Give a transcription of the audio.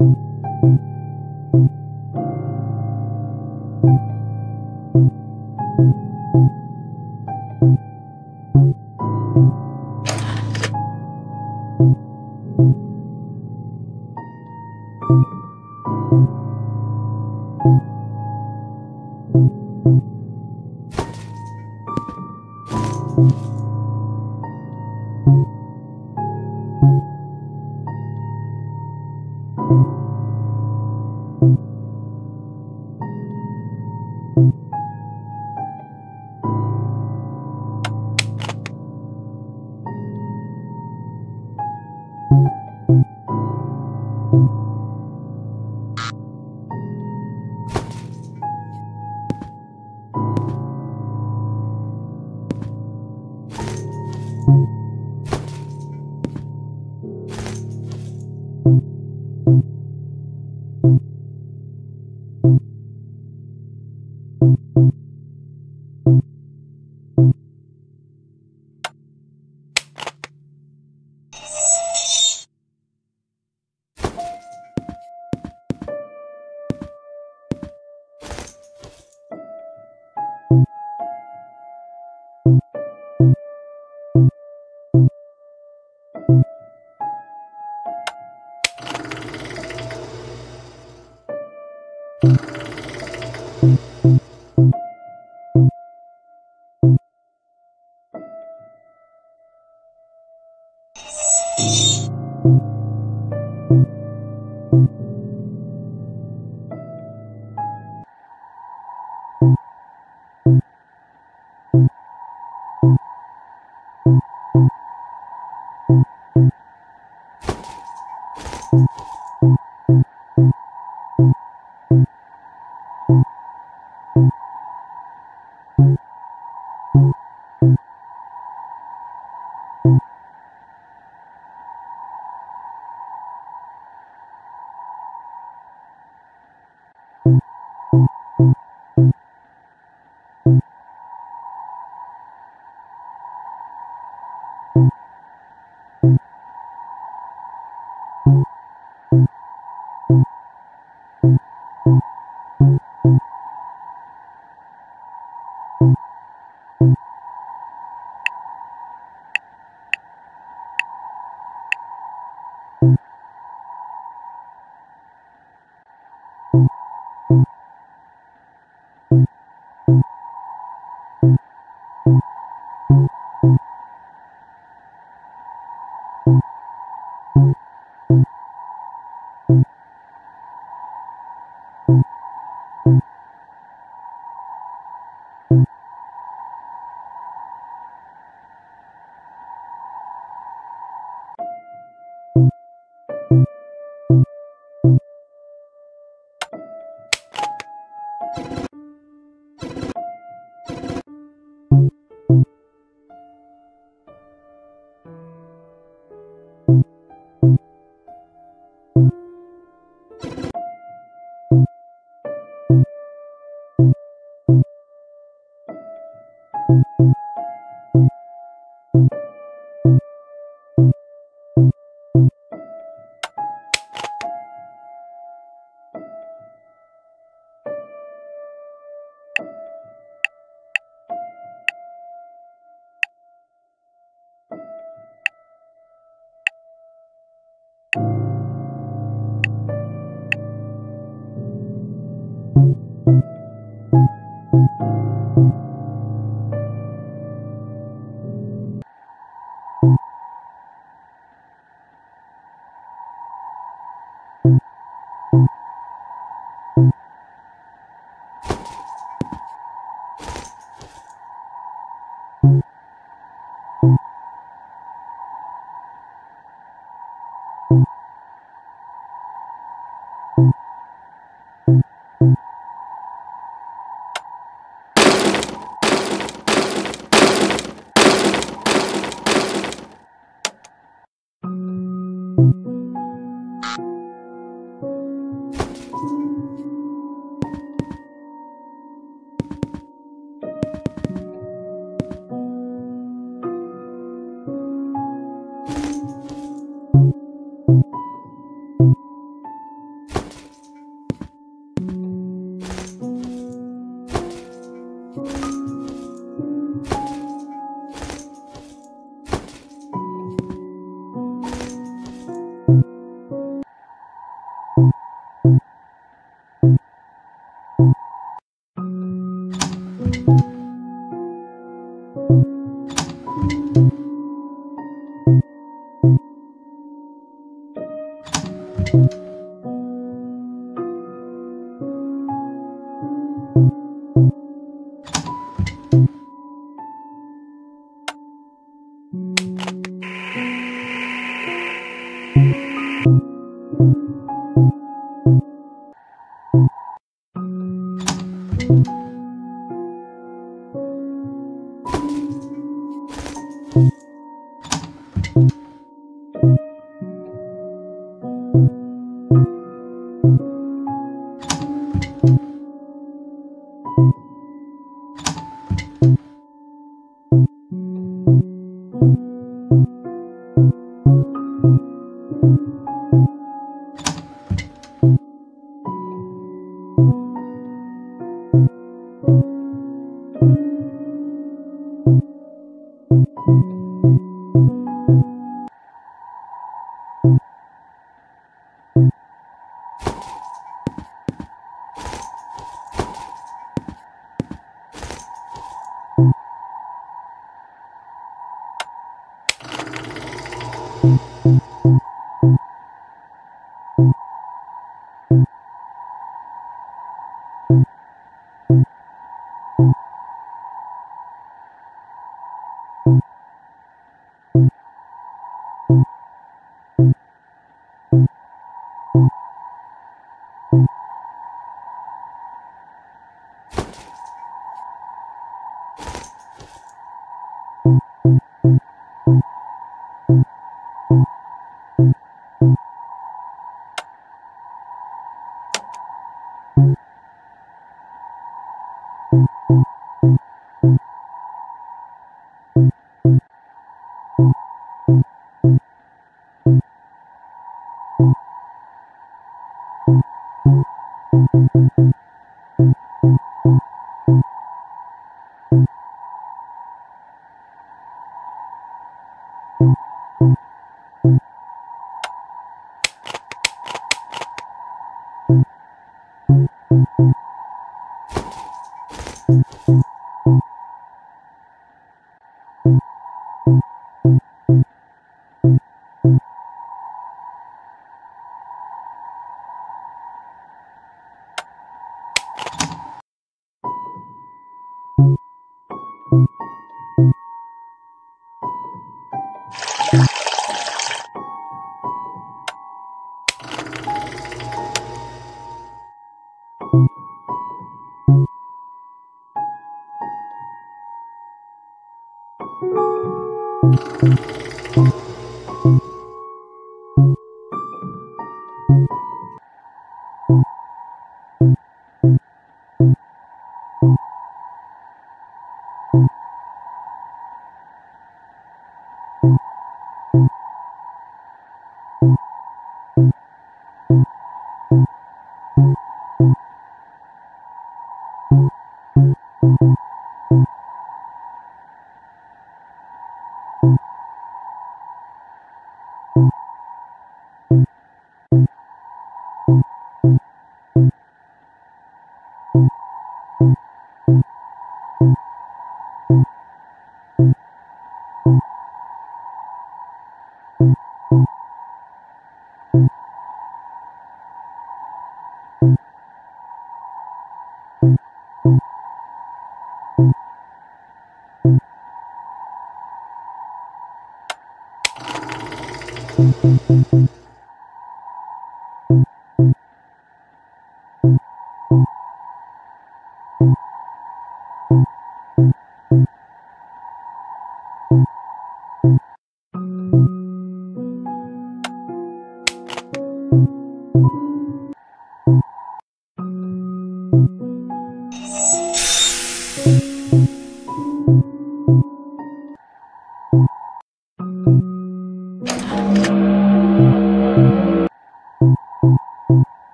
you